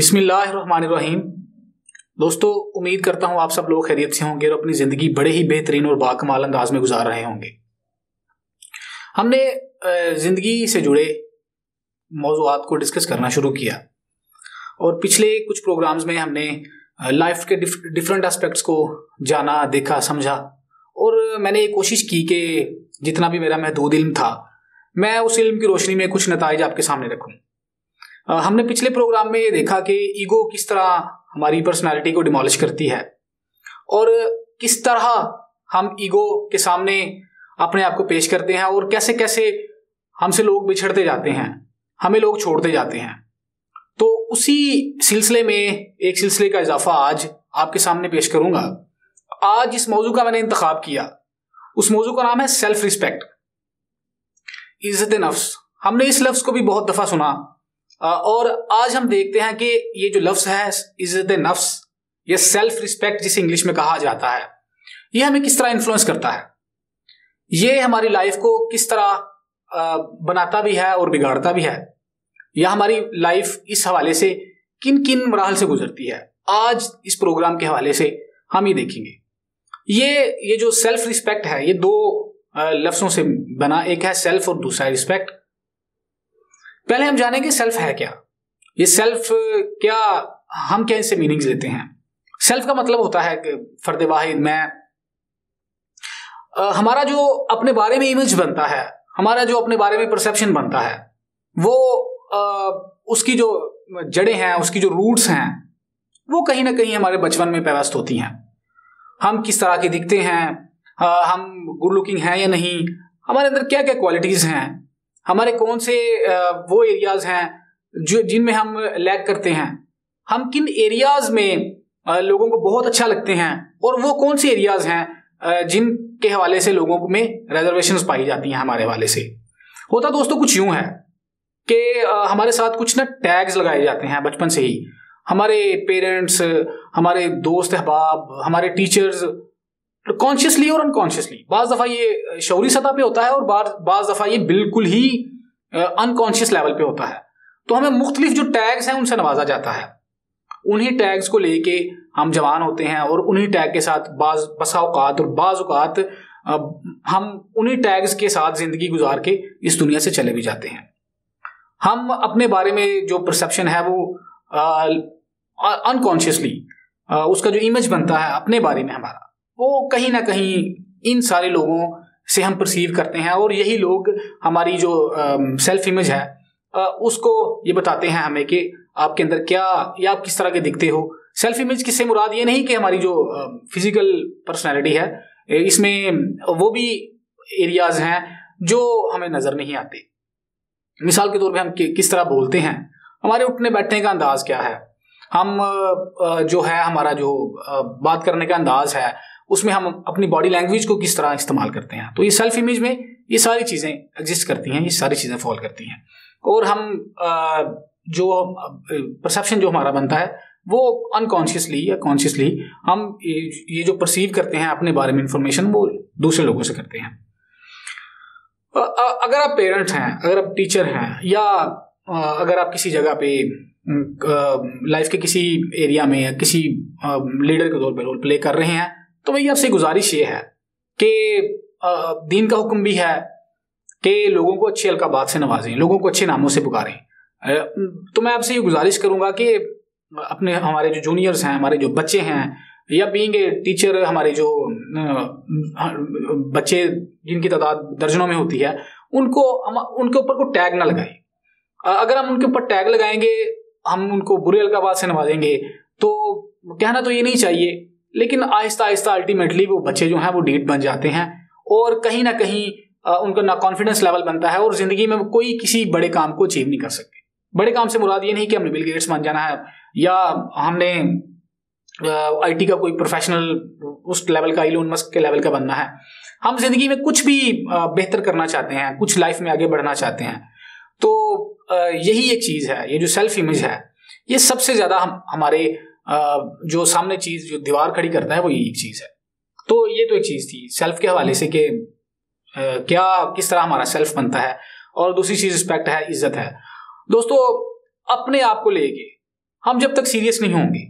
बिस्मिल्लाहिर्रहमानिर्रहीम। दोस्तों, उम्मीद करता हूँ आप सब लोग खैरियत से होंगे और अपनी ज़िंदगी बड़े ही बेहतरीन और बाकमाल अंदाज में गुजार रहे होंगे। हमने ज़िंदगी से जुड़े मौजूद को डिस्कस करना शुरू किया और पिछले कुछ प्रोग्राम्स में हमने लाइफ के डिफरेंट एस्पेक्ट्स को जाना, देखा, समझा और मैंने ये कोशिश की कि जितना भी मेरा महदूद इल्म था, मैं उस इल्म की रोशनी में कुछ नतज आपके सामने रखूँ। हमने पिछले प्रोग्राम में ये देखा कि ईगो किस तरह हमारी पर्सनालिटी को डिमोलिश करती है और किस तरह हम ईगो के सामने अपने आप को पेश करते हैं और कैसे कैसे हमसे लोग बिछड़ते जाते हैं, हमें लोग छोड़ते जाते हैं। तो उसी सिलसिले में, एक सिलसिले का इजाफा आज आपके सामने पेश करूँगा। आज इस मौजू का मैंने इंतखब किया। उस मौजू का नाम है सेल्फ रिस्पेक्ट इज़्ज़त नफ्स हमने इस लफ्ज़ को भी बहुत दफ़ा सुना। और आज हम देखते हैं कि ये जो लफ्ज है इज़्ज़त नफ्स ये सेल्फ रिस्पेक्ट जिसे इंग्लिश में कहा जाता है, ये हमें किस तरह इन्फ्लुएंस करता है? ये हमारी लाइफ को किस तरह बनाता भी है और बिगाड़ता भी है? या हमारी लाइफ इस हवाले से किन किन मराहल से गुजरती है? आज इस प्रोग्राम के हवाले से हम ये देखेंगे। ये ये जो सेल्फ रिस्पेक्ट है, ये दो लफ्जों से बना, एक है सेल्फ और दूसरा रिस्पेक्ट पहले हम जानेंगे सेल्फ है क्या। ये सेल्फ क्या हम क्या इससे मीनिंग्स लेते हैं। सेल्फ का मतलब होता है कि फर्द वाहिद मैं आ, हमारा जो अपने बारे में इमेज बनता है हमारा जो अपने बारे में परसेप्शन बनता है वो आ, उसकी जो जड़ें हैं उसकी जो रूट्स हैं वो कहीं ना कहीं हमारे बचपन में पैवस्त होती हैं। हम किस तरह के दिखते हैं आ, हम गुड लुकिंग हैं या नहीं हमारे अंदर क्या क्या क्वालिटीज़ हैं हमारे कौन से वो एरियाज़ हैं जो, जिनमें हम लैग करते हैं? हम किन एरियाज़ में लोगों को बहुत अच्छा लगते हैं? और वो कौन से एरियाज़ हैं जिनके हवाले से लोगों में रेजर्वेशन पाई जाती हैं हमारे हवाले से? होता दोस्तों कुछ यूँ है कि हमारे साथ कुछ ना टैग्स लगाए जाते हैं बचपन से ही। हमारे पेरेंट्स हमारे दोस्त अहबाब, हमारे टीचर्स कॉन्शियसली और अनकॉन्शियसली बाज दफ़ा ये शौरी सतह पे होता है और बाज दफ़ा ये बिल्कुल ही अनकॉन्शियस लेवल पे होता है। तो हमें मुख्तलिफ़ जो टैग्स हैं, उनसे नवाजा जाता है। उन्हीं टैग्स को लेके हम जवान होते हैं और उन्हीं टैग के साथ बाज बसाओकात और बाज़ात हम उन्हीं टैग्स के साथ ज़िंदगी गुजार के इस दुनिया से चले भी जाते हैं। हम अपने बारे में जो परसेप्शन है वो अनकॉन्शियसली उसका जो इमेज बनता है अपने बारे में हमारा। वो कहीं ना कहीं इन सारे लोगों से हम परसीव करते हैं और यही लोग हमारी जो सेल्फ इमेज है आ, उसको ये बताते हैं हमें कि आपके अंदर क्या या आप किस तरह के दिखते हो। सेल्फ इमेज किससे मुराद ये नहीं कि हमारी जो फ़िज़िकल पर्सनैलिटी है इसमें वो भी एरियाज़ हैं जो हमें नज़र नहीं आते। मिसाल के तौर पे हम किस तरह बोलते हैं। हमारे उठने बैठने का अंदाज क्या है? हम जो है हमारा जो बात करने का अंदाज है उसमें हम अपनी बॉडी लैंग्वेज को किस तरह इस्तेमाल करते हैं? तो ये सेल्फ इमेज में ये सारी चीज़ें एग्जिस्ट करती हैं, ये सारी चीज़ें फॉल करती हैं। और हम जो परसेप्शन जो हमारा बनता है, वो अनकॉन्शियसली या कॉन्शियसली हम ये जो परसीव करते हैं अपने बारे में इंफॉर्मेशन वो दूसरे लोगों से करते हैं। अगर आप पेरेंट्स हैं, अगर आप टीचर हैं, या अगर आप किसी जगह पे लाइफ के किसी एरिया में या किसी लीडर के तौर पर रोल प्ले कर रहे हैं तो भैया आपसे गुजारिश ये है कि दीन का हुक्म भी है कि लोगों को अच्छे अलकाबात से नवाजें, लोगों को अच्छे नामों से पुकारें। तो मैं आपसे ये गुजारिश करूँगा कि अपने, हमारे जो जूनियर्स हैं, हमारे जो बच्चे हैं, या बींग ए टीचर हमारे जो बच्चे जिनकी तादाद दर्जनों में होती है, उनको हम, उनके ऊपर को टैग ना लगाएँ। अगर हम उनके ऊपर टैग लगाएँगे, हम उनको बुरे अलकाबाद से नवाजेंगे तो कहना तो ये नहीं चाहिए लेकिन आहिस्ता आहिस्ता अल्टीमेटली वो बच्चे जो हैं, वो डीट बन जाते हैं और कहीं ना कहीं उनका ना कॉन्फिडेंस लेवल बनता है और ज़िंदगी में वो कोई किसी बड़े काम को अचीव नहीं कर सकते। बड़े काम से मुराद ये नहीं कि हमने बिल गेट्स बन जाना है या हमने आईटी का कोई प्रोफेशनल उस लेवल का इलोन मस्क के लेवल का बनना है। हम ज़िंदगी में कुछ भी बेहतर करना चाहते हैं, कुछ लाइफ में आगे बढ़ना चाहते हैं तो यही एक चीज़ है, ये जो सेल्फ इमेज है, ये सबसे ज़्यादा हम, हमारे जो सामने चीज़, जो दीवार खड़ी करता है, वो यही एक चीज़ है। तो ये तो एक चीज़ थी सेल्फ के हवाले से कि क्या, किस तरह हमारा सेल्फ बनता है और दूसरी चीज़ रिस्पेक्ट है, इज़्ज़त है। दोस्तों, अपने आप को लेके, हम जब तक सीरियस नहीं होंगे,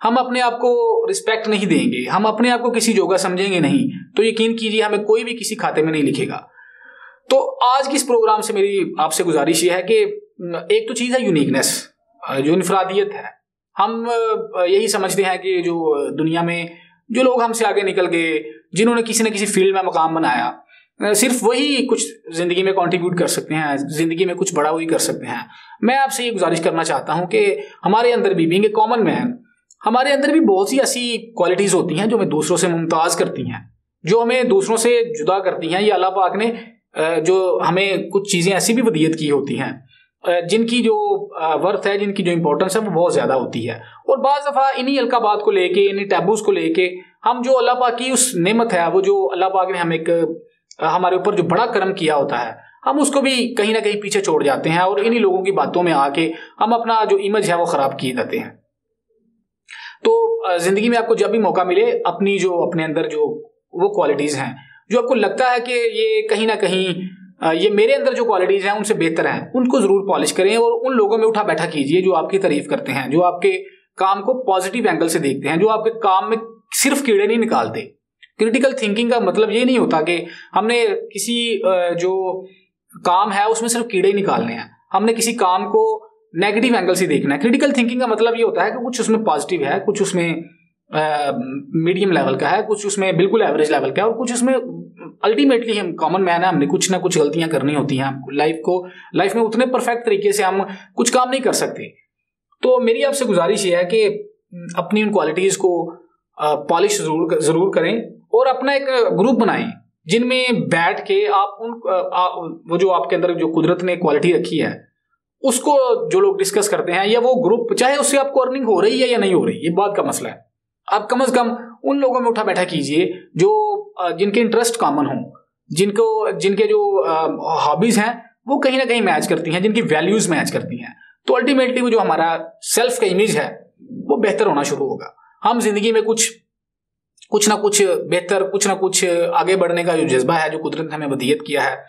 हम अपने आप को रिस्पेक्ट नहीं देंगे, हम अपने आप को किसी जोगा समझेंगे नहीं तो यकीन कीजिए हमें कोई भी किसी खाते में नहीं लिखेगा। तो आज की इस प्रोग्राम से मेरी आपसे गुजारिश ये है कि एक तो चीज़ है यूनिकनेस जो इनफरादियत है हम यही समझते हैं कि जो दुनिया में जो लोग हमसे आगे निकल गए, जिन्होंने किसी न किसी फ़ील्ड में मकाम बनाया सिर्फ़ वही कुछ ज़िंदगी में कंट्रीब्यूट कर सकते हैं, ज़िंदगी में कुछ बड़ा वही कर सकते हैं। मैं आपसे ये गुजारिश करना चाहता हूँ कि हमारे अंदर भी बींग ए कॉमन मैन हमारे अंदर भी बहुत सी ऐसी क्वालिटीज़ होती हैं जो हमें दूसरों से मुमताज़ करती हैं, जो हमें दूसरों से जुदा करती हैं। ये अल्लाह पाक ने जो हमें कुछ चीज़ें ऐसी भी वदियत की होती हैं। जिनकी जो वर्थ है, जिनकी जो इंपॉर्टेंस है, वो बहुत ज़्यादा होती है। और बाज़ दफ़ा इन्हीं अलकाबात को लेके, इन्हीं टैबूज को लेके, हम जो अल्लाह पाक की उस नेमत है, वो जो अल्लाह पाक ने हम एक हमारे ऊपर जो बड़ा कर्म किया होता है, हम उसको भी कहीं ना कहीं पीछे छोड़ जाते हैं और इन्हीं लोगों की बातों में आके हम अपना जो इमेज है, वो ख़राब किए जाते हैं। तो ज़िंदगी में आपको जब भी मौका मिले, अपनी जो, अपने अंदर जो, वो क्वालिटीज़ हैं, जो आपको लगता है कि ये कहीं ना कहीं ये मेरे अंदर जो क्वालिटीज़ हैं, उनसे बेहतर हैं। उनको ज़रूर पॉलिश करें और उन लोगों में उठा बैठा कीजिए जो आपकी तारीफ़ करते हैं, जो आपके काम को पॉजिटिव एंगल से देखते हैं, जो आपके काम में सिर्फ़ कीड़े नहीं निकालते। क्रिटिकल थिंकिंग का मतलब ये नहीं होता कि हमने किसी जो काम है, उसमें सिर्फ़ कीड़े ही निकालने हैं। हमने किसी काम को नेगेटिव एंगल से देखना है। क्रिटिकल थिंकिंग का मतलब ये होता है कि कुछ उसमें पॉजिटिव है, कुछ उसमें मीडियम लेवल का है, कुछ उसमें बिल्कुल एवरेज लेवल का है और कुछ उसमें अल्टीमेटली हम कॉमन मैन है हमने कुछ ना कुछ गलतियाँ करनी होती हैं लाइफ को लाइफ में उतने परफेक्ट तरीके से हम कुछ काम नहीं कर सकते। तो मेरी आपसे गुजारिश ये है कि अपनी उन क्वालिटीज़ को पॉलिश ज़रूर ज़रूर करें और अपना एक ग्रुप बनाएँ जिनमें बैठ के आप उन आ, वो जो आपके अंदर जो कुदरत ने क्वालिटी रखी है उसको जो लोग डिस्कस करते हैं या वो ग्रुप चाहे उससे आपको अर्निंग हो रही है या नहीं हो रही ये बात का मसला है। आप कम अज कम उन लोगों में उठा बैठा कीजिए जो जिनके इंटरेस्ट कॉमन हो, जिनको, जिनके जो हॉबीज हैं, वो कहीं ना कहीं मैच करती हैं, जिनकी वैल्यूज़ मैच करती हैं। तो अल्टीमेटली वो जो हमारा सेल्फ का इमेज है, वो बेहतर होना शुरू होगा। हम ज़िंदगी में कुछ कुछ ना कुछ बेहतर, कुछ ना कुछ आगे बढ़ने का जो जज्बा है, जो कुदरत ने हमें वदियत किया है,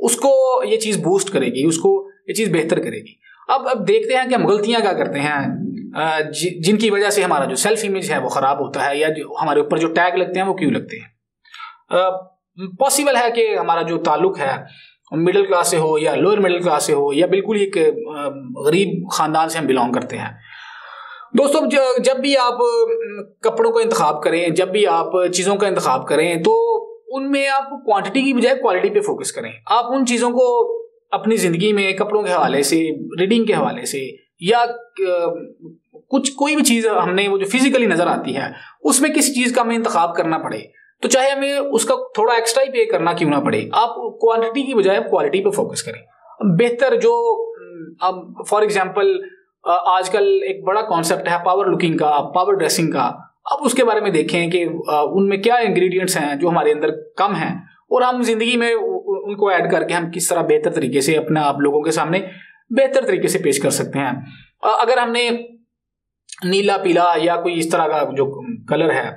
उसको ये चीज़ बूस्ट करेगी, उसको ये चीज़ बेहतर करेगी। अब अब देखते हैं कि हम गलतियाँ क्या करते हैं। जि, जिनकी वजह से हमारा जो सेल्फ इमेज है वो ख़राब होता है या जो हमारे ऊपर जो टैग लगते हैं वो क्यों लगते हैं? पॉसिबल है कि हमारा जो ताल्लुक है मिडिल क्लास से हो या लोअर मिडिल क्लास से हो या बिल्कुल ही एक गरीब ख़ानदान से हम बिलोंग करते हैं। दोस्तों जब भी आप कपड़ों का इंतखब करें जब भी आप चीज़ों का इंतखब करें तो उनमें आप क्वांटिटी की बजाय क्वालिटी पे फोकस करें। आप उन चीज़ों को अपनी ज़िंदगी में कपड़ों के हवाले से रीडिंग के हवाले से, या कुछ, कोई भी चीज़ हमने वो जो फिजिकली नज़र आती है, उसमें किस चीज़ का हमें इंतखब करना पड़े। तो चाहे हमें उसका थोड़ा एक्स्ट्रा ही पे करना क्यों ना पड़े, आप क्वांटिटी की बजाय क्वालिटी पर फोकस करें। बेहतर जो अब फॉर एग्ज़ाम्पल आजकल एक बड़ा कॉन्सेप्ट है पावर लुकिंग का पावर ड्रेसिंग का। अब उसके बारे में देखें कि उनमें क्या इंग्रेडिएंट्स हैं जो हमारे अंदर कम हैं, और हम ज़िंदगी में उनको ऐड करके हम किस तरह बेहतर तरीके से अपने आप लोगों के सामने बेहतर तरीके से पेश कर सकते हैं। अगर हमने नीला, पीला या कोई इस तरह का जो कलर है,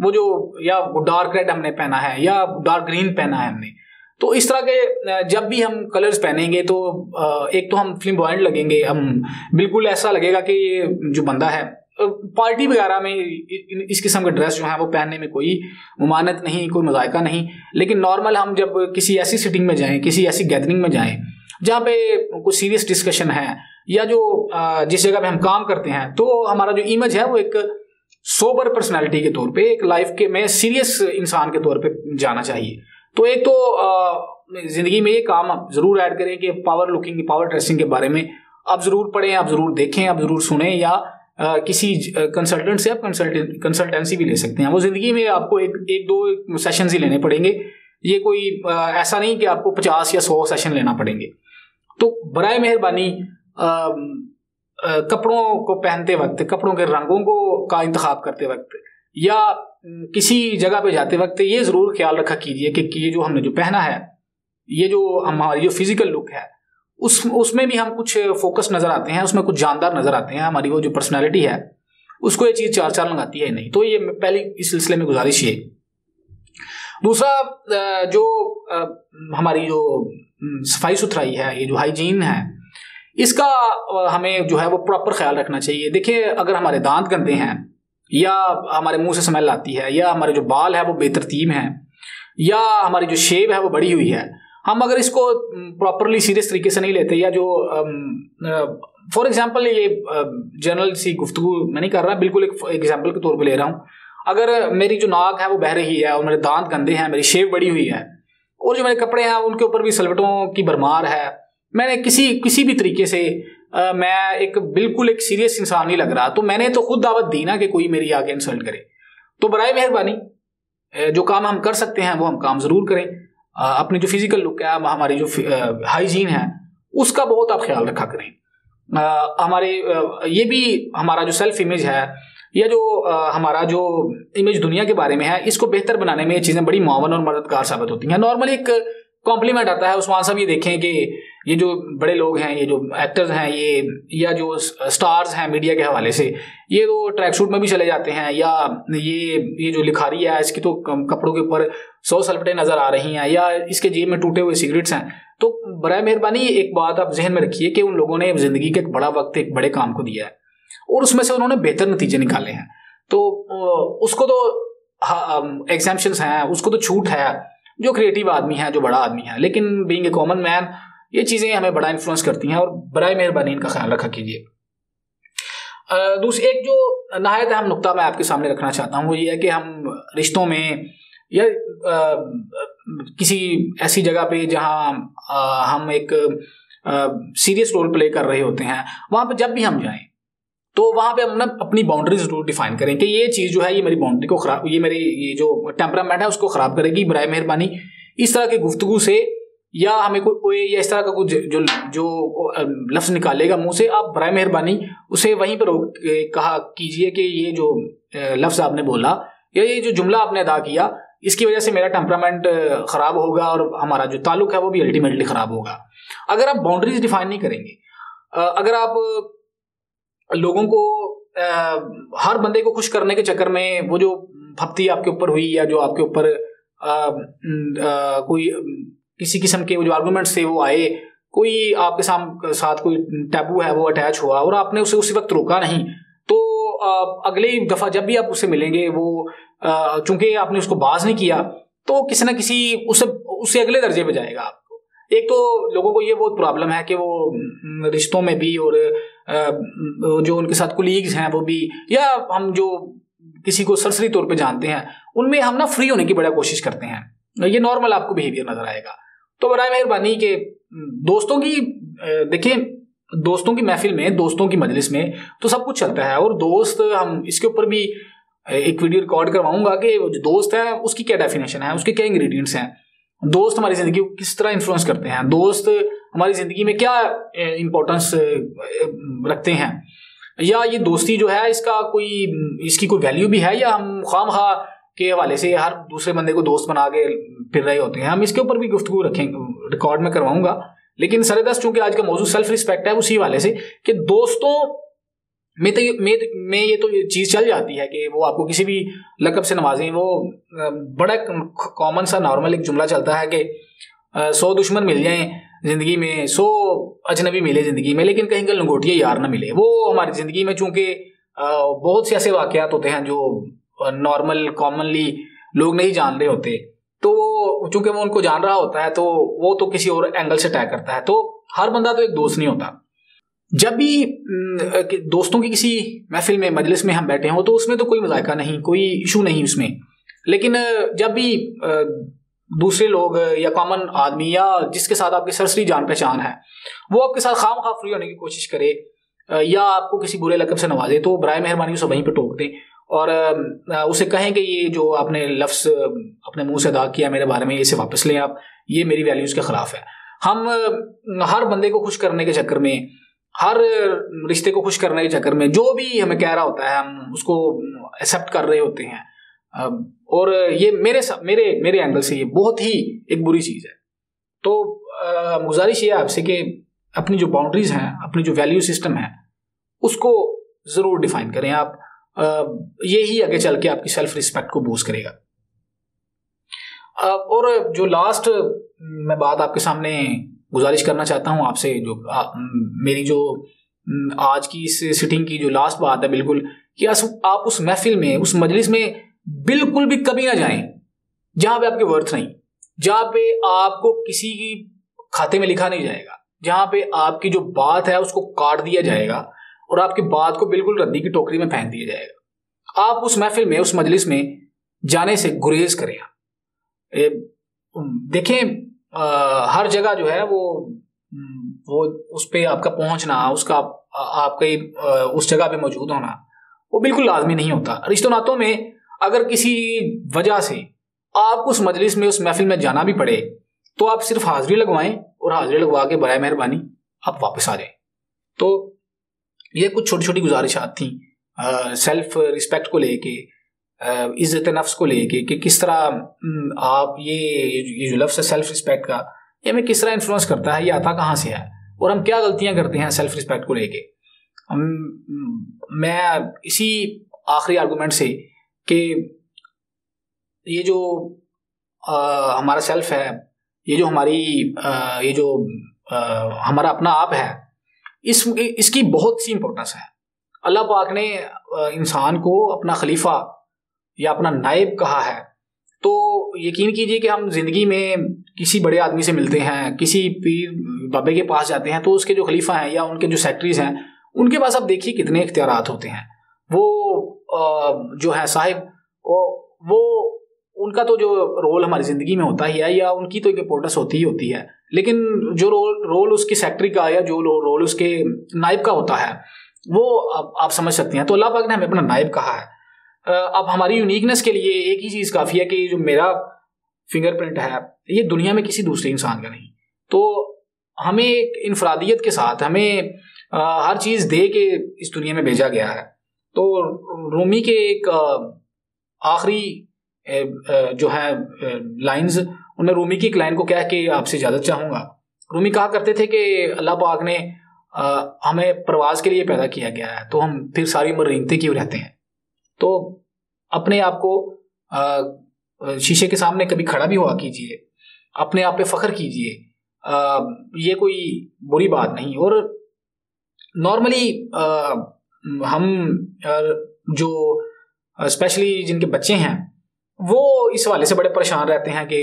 वो जो, या डार्क रेड हमने पहना है, या डार्क ग्रीन पहना है हमने तो इस तरह के जब भी हम कलर्स पहनेंगे तो एक तो हम फ़िल्म बॉइंट लगेंगे, हम बिल्कुल ऐसा लगेगा कि ये जो बंदा है पार्टी वगैरह में इस किस्म के ड्रेस जो है वो पहनने में कोई ममानत नहीं, कोई मजायका नहीं। लेकिन नॉर्मल हम जब किसी ऐसी सिटिंग में जाएँ, किसी ऐसी गैदरिंग में जाएँ, जहाँ पे कोई सीरियस डिस्कशन है, या जो जिस जगह पे हम काम करते हैं तो हमारा जो इमेज है वो एक सोबर पर्सनैलिटी के तौर पे, एक लाइफ के में सीरियस इंसान के तौर पे जाना चाहिए। तो एक तो ज़िंदगी में ये काम आप ज़रूर ऐड करें कि पावर लुकिंग पावर ड्रेसिंग के बारे में आप ज़रूर पढ़ें, आप ज़रूर देखें, आप ज़रूर सुने, या किसी कंसल्टेंट से आप कंसल्टेंसी भी ले सकते हैं। वो ज़िंदगी में आपको एक एक दो सेशन ही लेने पड़ेंगे। ये कोई ऐसा नहीं कि आपको पचास या सौ सेशन लेना पड़ेंगे। तो बर मेहरबानी कपड़ों को पहनते वक्त, कपड़ों के रंगों को, का इंतखब करते वक्त, या किसी जगह पे जाते वक्त ये ज़रूर ख्याल रखा कीजिए कि ये जो हमने जो पहना है, ये जो हमारी जो फ़िज़िकल लुक है उस, उसमें भी हम कुछ फोकस नज़र आते हैं, उसमें कुछ जानदार नज़र आते हैं, हमारी वो जो पर्सनैलिटी है, उसको ये चीज़ चार चार लगाती है नहीं। तो ये पहली इस सिलसिले में गुजारिश ये। दूसरा जो हमारी जो सफ़ाई सुथराई है, ये जो हाइजीन है, इसका हमें जो है वो प्रॉपर ख्याल रखना चाहिए। देखिए, अगर हमारे दांत गंदे हैं, या हमारे मुँह से स्मेल आती है, या हमारे जो बाल है वो बेतरतीब हैं, या हमारी जो शेव है वो बढ़ी हुई है हम अगर इसको प्रॉपरली सीरियस तरीके से नहीं लेते या जो फॉर एग्ज़ाम्पल ये जनरल सी गुफ्तु मैं नहीं कर रहा बिल्कुल एक एग्ज़ाम्पल के तौर पर ले रहा हूँ। अगर मेरी जो नाक है वो बह रही है और मेरे दांत गंदे हैं मेरी शेव बड़ी हुई है और जो मेरे कपड़े हैं उनके ऊपर भी सलवटों की भरमार है मैंने किसी किसी भी तरीके से आ, मैं एक बिल्कुल एक सीरियस इंसान नहीं लग रहा तो मैंने तो खुद दावत दी ना कि कोई मेरी आगे इंसल्ट करे। तो बर मेहरबानी जो काम हम कर सकते हैं वो हम काम ज़रूर करें। अपनी जो फ़िज़िकल लुक है हमारी जो हाइजीन है, उसका बहुत आप ख्याल रखा करें। हमारे ये भी हमारा जो सेल्फ इमेज है, या जो हमारा जो इमेज दुनिया के बारे में है, इसको बेहतर बनाने में ये चीज़ें बड़ी मावन और मददगार साबित होती हैं। नॉर्मली एक कॉम्प्लीमेंट आता है उस्मान साहब ये देखें कि ये जो बड़े लोग हैं, ये जो एक्टर्स हैं, ये, या जो स्टार्स हैं मीडिया के हवाले से, ये तो ट्रैक सूट में भी चले जाते हैं, या ये ये जो लिखारी है, इसकी तो कपड़ों के ऊपर सौ सलपटें नज़र आ रही हैं, या इसके जेब में टूटे हुए सिगरेट्स हैं। तो बर मेहरबानी, एक बात आप जहन में रखिए कि उन लोगों ने ज़िंदगी के एक बड़ा वक्त, एक बड़े काम को दिया है, और उसमें से उन्होंने बेहतर नतीजे निकाले हैं। तो उसको तो एग्जाम्पन्स हैं, उसको तो छूट है, जो क्रिएटिव आदमी है, जो बड़ा आदमी है, लेकिन बींग ए कॉमन मैन ये चीज़ें हमें बड़ा इन्फ्लुएंस करती हैं और बर मेहरबानी इनका ख्याल रखा कीजिए। दूसरी एक जो नहायत अहम नुकता मैं आपके सामने रखना चाहता हूँ वो ये है कि हम रिश्तों में या आ, किसी ऐसी जगह पे जहाँ हम एक सीरियस रोल प्ले कर रहे होते हैं वहाँ पर जब भी हम जाएँ तो वहाँ पे हम ना अपनी बाउंड्री ज़रूर डिफाइन करें कि ये चीज़ जो है ये मेरी बाउंड्री को खराब ये मेरी ये जो टेम्परामेंट है उसको खराब करेगी बर मेहरबानी इस तरह के गुफ्तु से या हमें कोई या इस तरह का कुछ जो जो लफ्ज निकालेगा मुँह से, आप बर मेहरबानी, उसे वहीं पर कहा कीजिए कि ये जो लफ्ज आपने बोला, या ये जो जुमला आपने अदा किया, इसकी वजह से मेरा टेम्परामेंट ख़राब होगा और हमारा जो ताल्लुक है वो भी अल्टीमेटली ख़राब होगा। अगर आप बाउंड्रीज डिफाइन नहीं करेंगे अगर आप लोगों को हर बंदे को खुश करने के चक्कर में वो जो भक्ति आपके ऊपर हुई या जो आपके ऊपर कोई किसी किस्म के जो आर्गूमेंट्स थे वो आए। कोई आपके साम, साथ कोई टैबू है, वो अटैच हुआ और आपने उसे उसी वक्त रोका नहीं। तो अगले दफ़ा जब भी आप उससे मिलेंगे, वो चूँकि आपने उसको बाज नहीं किया तो किसी ना किसी उससे उससे अगले दर्जे पे जाएगा आपको। एक तो लोगों को ये बहुत प्रॉब्लम है कि वो रिश्तों में भी और जो उनके साथ कुलीग्स हैं वो भी, या हम जो किसी को सरसरी तौर पे जानते हैं, उनमें हम ना फ्री होने की बड़ा कोशिश करते हैं। ये नॉर्मल आपको बिहेवियर नज़र आएगा। तो बरए मेहरबानी के दोस्तों की देखिए, दोस्तों की महफिल में, दोस्तों की मजलिस में तो सब कुछ चलता है और दोस्त, हम इसके ऊपर भी एक वीडियो रिकॉर्ड करवाऊँगा कि जो दोस्त है, उसकी क्या डेफिनेशन है, उसके क्या इंग्रेडिएंट्स हैं। दोस्त हमारी ज़िंदगी को किस तरह इन्फ्लुएंस करते हैं, दोस्त हमारी ज़िंदगी में क्या इम्पोर्टेंस रखते हैं। या ये दोस्ती जो है, इसका कोई, इसकी कोई वैल्यू भी है या हम खाम खा के हवाले से हर दूसरे बंदे को दोस्त बना के फिर रहे होते हैं। हम इसके ऊपर भी गुफ्तु रखेंगे रिकॉर्ड में करवाऊँगा। लेकिन दस चूँकि आज का मौजूद सेल्फ रिस्पेक्ट है उसी वाले से कि दोस्तों में तो में, में ये तो चीज़ चल जाती है कि वो आपको किसी भी लकब से नवाजें वो बड़ा कॉमन सा नॉर्मल एक जुमला चलता है कि सौ दुश्मन मिल जाएँ ज़िंदगी में सो अजनबी मिले ज़िंदगी में लेकिन कहीं कहीं लंगोटिया यार ना मिले। वो हमारी ज़िंदगी में चूँकि बहुत से ऐसे वाक़ात होते हैं जो नॉर्मल कॉमनली लोग नहीं जान रहे होते। तो चूँकि वो उनको जान रहा होता है तो वो तो किसी और एंगल से अटैक करता है। तो हर बंदा तो एक दोस्त नहीं होता। जब भी दोस्तों की किसी महफिल में, मजलिस में हम बैठे हों तो उसमें तो कोई मजायका नहीं, कोई इशू नहीं उसमें। लेकिन जब भी दूसरे लोग या कॉमन आदमी या जिसके साथ आपकी सरसरी जान पहचान है, वो आपके साथ खाम खा फ्री होने की कोशिश करे या आपको किसी बुरे लकब से नवाजे तो बर मेहरबानी उसे वहीं पर टोक दें। और उसे कहें कि ये जो आपने लफ्स अपने मुँह से अदा किया मेरे बारे में, इसे वापस लें आप, ये मेरी वैल्यूज़ के ख़िलाफ़ है। हम, हर बंदे को खुश करने के चक्कर में, हर रिश्ते को खुश करने के चक्कर में, जो भी हमें कह रहा होता है, हम उसको एक्सेप्ट कर रहे होते हैं। और ये मेरे मेरे मेरे एंगल से ये बहुत ही एक बुरी चीज़ है। तो गुजारिश ये आपसे कि अपनी जो बाउंड्रीज हैं, अपनी जो वैल्यू सिस्टम है, उसको ज़रूर डिफाइन करें आप। ये ही आगे चल के आपकी सेल्फ रिस्पेक्ट को बूस्ट करेगा। और जो लास्ट मैं बात आपके सामने गुजारिश करना चाहता हूँ आपसे जो आ, मेरी जो आज की इस सिटिंग की जो लास्ट बात है बिल्कुल कि आप उस महफिल में उस मजलिस में बिल्कुल भी कभी ना जाएँ जहाँ पे आपके वर्थ नहीं जहाँ पे आपको किसी की खाते में लिखा नहीं जाएगा जहाँ पे आपकी जो बात है उसको काट दिया जाएगा और आपकी बात को बिल्कुल रद्दी की टोकरी में फेंक दिया जाएगा। आप उस महफिल में, उस मजलिस में जाने से गुरेज करें देखें हर जगह जो है वो वो उस पर आपका पहुँचना, उसका आपका उस जगह पे मौजूद होना, वो बिल्कुल लाजमी नहीं होता। रिश्तों नातों में अगर किसी वजह से आपको उस मजलिस में, उस महफिल में जाना भी पड़े तो आप सिर्फ़ हाजिरी लगवाएँ और हाजिरी लगवा के बर मेहरबानी, आप वापस आ जाएँ। तो ये कुछ छोटी छोटी गुजारिशात थी सेल्फ रिस्पेक्ट को लेके इज़्ज़त नफ्स को लेके कि किस तरह आप ये ये जो लफ्स है सेल्फ रिस्पेक्ट का ये हमें किस तरह इन्फ्लुएंस करता है ये आता कहाँ से है और हम क्या गलतियाँ करते हैं सेल्फ रिस्पेक्ट को लेके? हम मैं इसी आखिरी आर्गूमेंट से कि ये जो आ, हमारा सेल्फ है ये जो हमारी आ, ये जो आ, हमारा अपना आप है इस, इसकी बहुत सी इंपॉर्टेंस है। अल्लाह पाक ने इंसान को अपना खलीफा या अपना नायब कहा है। तो यकीन कीजिए कि हम ज़िंदगी में किसी बड़े आदमी से मिलते हैं, किसी पीर, बाबे के पास जाते हैं तो उसके जो खलीफा हैं या उनके जो सेक्रेटरीज हैं, उनके पास आप देखिए कितने इख्तियार होते हैं। वो जो है साहिब वो उनका तो जो रोल हमारी ज़िंदगी में होता ही है या उनकी तो एक इंपॉर्टेंस होती ही होती है। लेकिन जो रोल रोल उसकी सेक्रेटरी का या जो रोल उसके नायब का होता है वो आप, आप समझ सकते हैं। तो अल्लाह पाक ने हमें अपना नायब कहा है। अब हमारी यूनिकनेस के लिए एक ही चीज़ काफ़ी है कि जो मेरा फिंगरप्रिंट है ये दुनिया में किसी दूसरे इंसान का नहीं। तो हमें एक इनफरादियत के साथ हमें आ, हर चीज़ दे के इस दुनिया में भेजा गया है। तो रूमी के एक आखिरी जो है लाइंस उनमें रूमी की एक लाइन को कह के आपसे इजाज़त चाहूँगा। रूमी कहा करते थे कि अल्लाह पाक ने हमें प्रवास के लिए पैदा किया गया है तो हम फिर सारी उम्र रेंगते क्यों रहते हैं? तो अपने आप को शीशे के सामने कभी खड़ा भी हुआ कीजिए, अपने आप पे फख्र कीजिए ये कोई बुरी बात नहीं। और नॉर्मली हम जो स्पेशली जिनके बच्चे हैं वो इस वाले से बड़े परेशान रहते हैं कि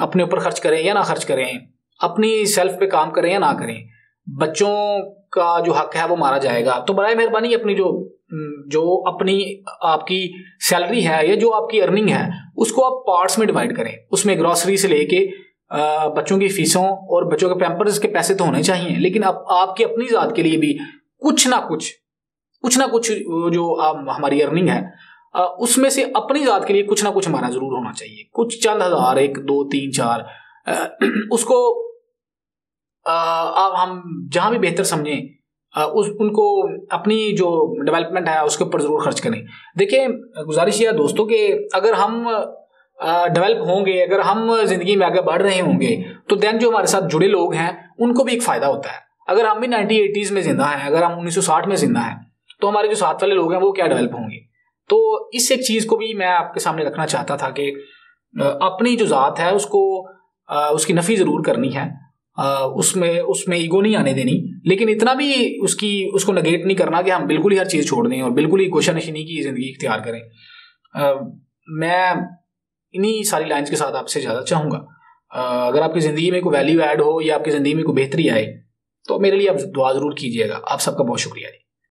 अपने ऊपर खर्च करें या ना खर्च करें, अपनी सेल्फ पे काम करें या ना करें, बच्चों का जो हक है वो मारा जाएगा। तो बरए मेहरबानी अपनी जो जो अपनी, आपकी सैलरी है या जो आपकी अर्निंग है, उसको आप पार्ट्स में डिवाइड करें। उसमें ग्रॉसरी से लेके बच्चों की फीसों और बच्चों के पैम्पर्स के पैसे तो होने चाहिए, लेकिन अब आपकी अपनी ज़ात के लिए भी कुछ ना कुछ कुछ ना कुछ जो आप हमारी अर्निंग है उसमें से अपनी ज़ात के लिए कुछ ना कुछ हमारा ज़रूर होना चाहिए। कुछ चंद हज़ार, एक, दो, तीन, चार। उसको अब हम जहाँ भी बेहतर समझें उस, उनको अपनी जो डेवलपमेंट है, उसके ऊपर ज़रूर खर्च करें। देखिए, गुजारिश यह दोस्तों के अगर हम डेवलप होंगे, अगर हम ज़िंदगी में आगे बढ़ रहे होंगे तो देन जो हमारे साथ जुड़े लोग हैं, उनको भी एक फ़ायदा होता है। अगर हम भी नाइनटीन एटीज़ में ज़िंदा हैं, अगर हम उन्नीस सौ साठ में ज़िंदा हैं तो हमारे जो साथ वाले लोग हैं, वो क्या डेवलप होंगे? तो इस एक चीज़ को भी मैं आपके सामने रखना चाहता था कि अपनी जो ज़ात है उसको उसकी नफ़ी ज़रूर करनी है। उसमें उसमें ईगो नहीं आने देनी। लेकिन इतना भी उसकी, उसको नगेट नहीं करना कि हम बिल्कुल ही हर चीज़ छोड़ दें और बिल्कुल ही गोशा नशीनी की ज़िंदगी इख्तियार करें। मैं इन्हीं सारी लाइन्स के साथ आपसे ज़्यादा चाहूँगा। अगर आपकी ज़िंदगी में कोई वैल्यू ऐड हो या आपकी ज़िंदगी में कोई बेहतरी आए तो मेरे लिए आप दुआ ज़रूर कीजिएगा। आप सबका बहुत शुक्रिया जी।